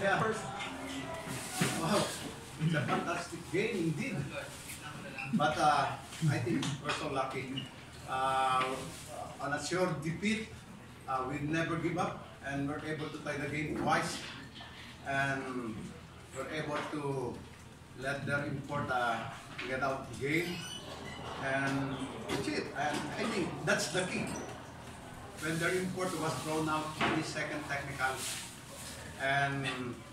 Yeah. First. Wow, it's a fantastic game indeed. But uh, I think we're so lucky. Uh, on a sure defeat, uh, we never give up and we're able to tie the game twice. And we're able to let their import uh, get out the game. And that's it. And I think that's the key. When their import was thrown out in the second technical, and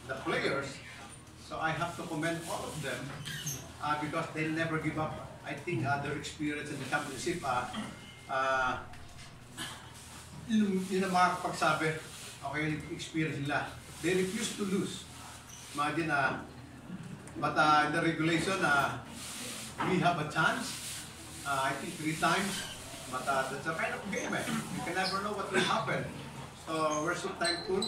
the players, so I have to commend all of them uh, because they never give up. I think uh, their experience in the championship, uh, uh, yun, yun ang makakapagsabi, okay, yung experience nila. They refuse to lose. Imagine, uh, but uh, in the regulation, uh, we have a chance. Uh, I think three times. But uh, that's a kind of game, eh. You can never know what will happen. So we're so thankful.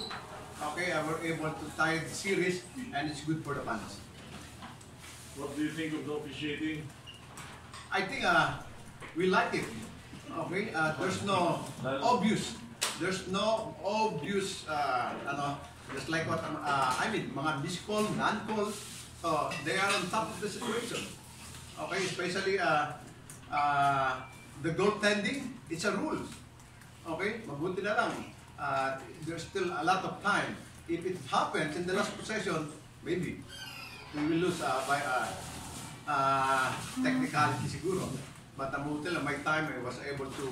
Okay, uh, we're able to tie the series, and it's good for the fans. What do you think of the officiating? I think uh, we like it. Okay, uh, there's no obvious. There's no obvious, uh, ano, just like what um, uh, I mean, mga miscall, non-call. So they are on top of the situation. Okay, especially uh, uh, the goaltending, it's a rule. Okay, mabuti na lang. Uh, there's still a lot of time. If it happens in the last possession, maybe we will lose uh, by uh, uh, technicality siguro. But mabuti lang, my time I was able to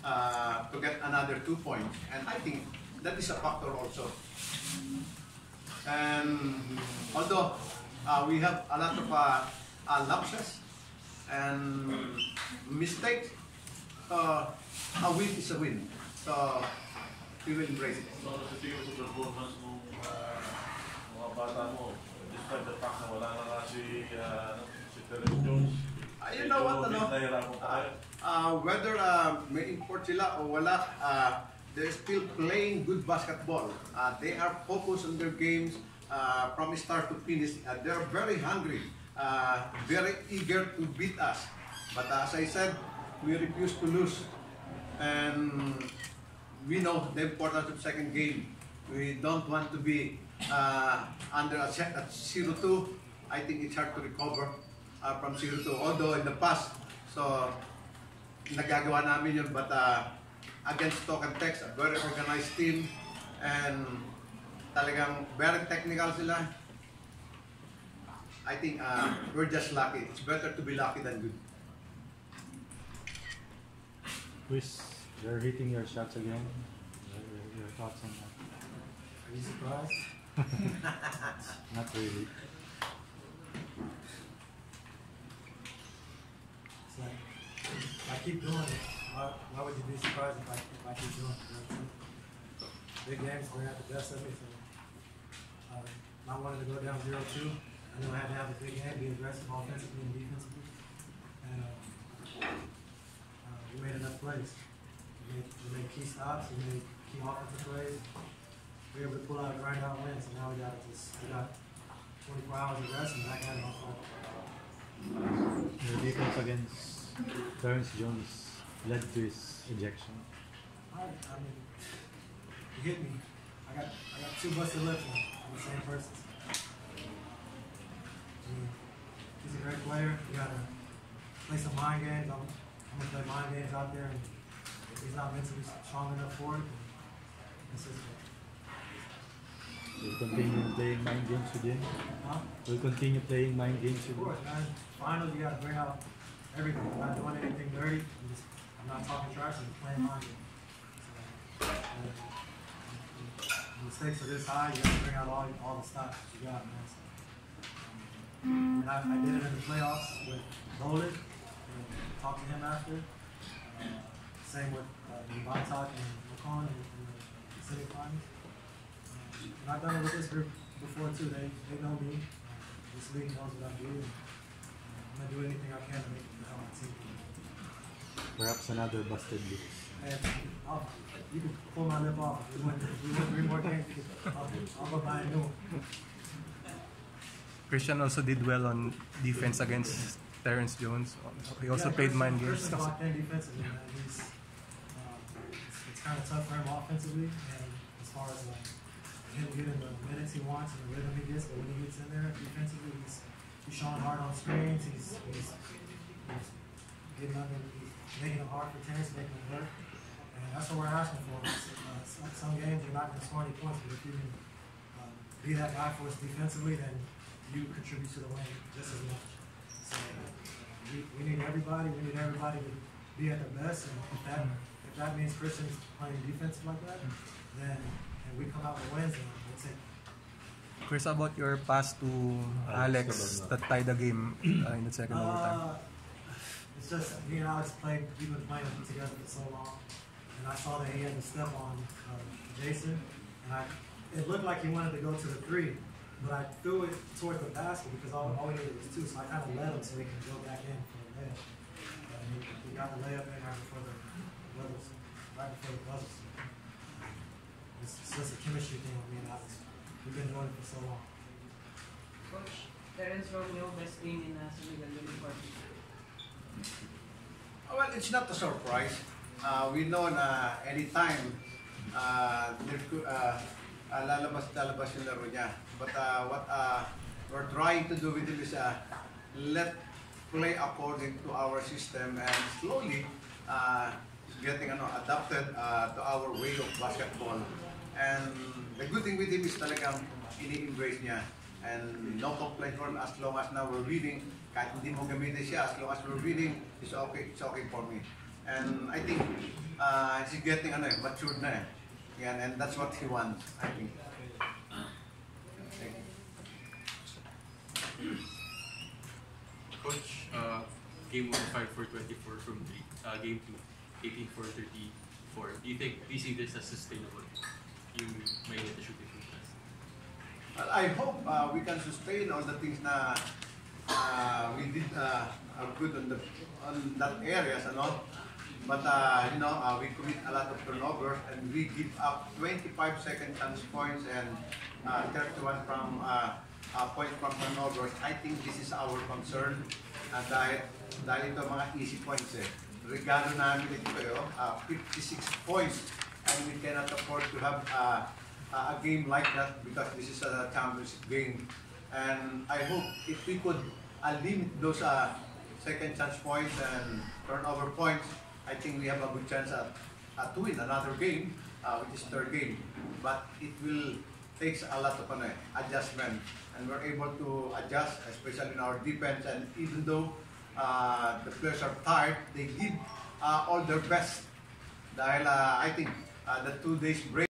uh, to get another two points. And I think that is a factor also. And although uh, we have a lot of uh, uh, lapses and mistakes, uh, a win is a win. So we will embrace it. So, sa tingin sa performance ng uh, mga bata mo? Despite the fact na wala na nga si, uh, si Terence Jones. Ah, you know what, ano? kayo. Uh, whether uh, may import sila o wala, uh, they're still playing good basketball. Uh, they are focused on their games uh, from start to finish. Uh, they're very hungry, uh, very eager to beat us. But as I said, we refuse to lose. And we know the importance of second game. We don't want to be uh, under a set at 0-2. I think it's hard to recover uh, from 0-2. Although in the past, so nagagawa namin yun, but uh, against Talk and Text, a very organized team, and talagang very technical sila. I think uh, we're just lucky. It's better to be lucky than good. Chris, you're hitting your shots again. Your, your thoughts on that? Are you surprised? Not really. It's like, if I keep doing it, why, why would you be surprised if I, if I keep doing it? You know what I'm saying? Big games bring out the best of me, so uh, not wanting to go down 0 2. I knew I had to have a big game, be aggressive offensively and defensively. And uh, uh, we made enough plays. We made, we made key stops, we made key offensive plays. We were able to pull out a grind out win, so now we got just we got 24 hours of rest and back at it on Friday. Your defense against Terrence Jones led to his ejection. I, I mean, you hit me. I got I got two busted lips on, the same person. I mean, he's a great player. You gotta play some mind games. I'm, I'm gonna play mind games out there, and he's not mentally strong enough for it, then it's his. We'll continue playing mind games with him. Huh? We'll continue playing mind games Of with him. course, man. Finals, you gotta bring out everything. I'm not doing anything dirty. I'm just I'm not talking trash. I'm just playing mind games. So, uh, when the stakes are this high, you gotta bring out all all the stops that you got, man. So, um, and I, I did it in the playoffs with Nolan. And talked to him after. Uh, same with uh, Bontoc and McCon in, in the semifinals. Um, and I've done it with this group before too. They they know me. Uh, this league knows what I do. And, uh, I'm gonna do anything I can to make it help my team. Perhaps another busted lip. I'll, you can pull my lip off. If we win, if we win three more games, I'll, I'll go buy a new one. Christian also did well on defense against Terrence Jones. He also Yeah, played Christian- mind games. Christian's locked in defensively, man. He's, um, it's, it's kind of tough for him offensively, and as far as like him getting the minutes he wants and the rhythm he gets, but when he gets in there defensively, he's, he's showing hard on screens, he's, he's, he's getting under, he's making it hard for Terrence, making it work. And that's what we're asking for. Uh, some, games you're not gonna score any points, but if you can, um, be that guy for us defensively, then you contribute to the win just as much. So, uh, we, we need everybody, we need everybody to be at their best, and if that means Christian's playing defense like that, then, and we come out with wins, then we'll it. Chris, about your pass to Alex Alex Cabagnot. that tied the game uh, in the second overtime? Uh, it's just me and Alex played. We've been playing together for so long, and I saw that he had to step on uh, Jason, and I it looked like he wanted to go to the three, but I threw it towards the basket because all, all we needed was two, so I kind of let him so he can go back in for the layup. And he, he got the layup in right before the Brothers, right before the Brothers. It's just a chemistry thing with me and Alex. We've been doing it for so long. Coach, Terrence Romeo, best game in uh, San Miguel uniform. Well, it's not a surprise. Uh, we know na anytime uh, there could, uh, uh, lalabas lalabas yung laro niya. But uh, what uh, we're trying to do with him is uh, let play according to our system and slowly uh, getting ano, adapted uh, to our way of basketball. And the good thing with him is talagang ini-embrace niya. And no complaint from as long as now we're winning. Kahit hindi mo gamitin siya, as long as we're winning, it's okay, it's okay for me. And I think uh, he's getting ano, eh, matured na eh. Yan, and that's what he wants, I think. Coach, uh, game 1 5 for 24 from 3, uh, game 2 18 for 34. Do you think, do you see this as sustainable? You may get the shooting from this. Well, I hope uh, we can sustain all the things na uh, we did uh, are good on the on that areas, ano. But uh, you know, uh, we commit a lot of turnovers and we give up 25 second chance points and uh, 31 from uh, uh, points from turnovers. I think this is our concern uh, dahil dahil ito mga easy points eh. Regalo namin ito kayo, uh, 56 points and we cannot afford to have uh, uh, a game like that because this is a championship game. And I hope if we could uh, limit those uh, second chance points and turnover points, I think we have a good chance at, at to win another game, uh, which is third game. But it will takes a lot of ano, eh, adjustment, and we're able to adjust, especially in our defense. And even though uh, the players are tired, they give uh, all their best. Dahil uh, I think the two days break.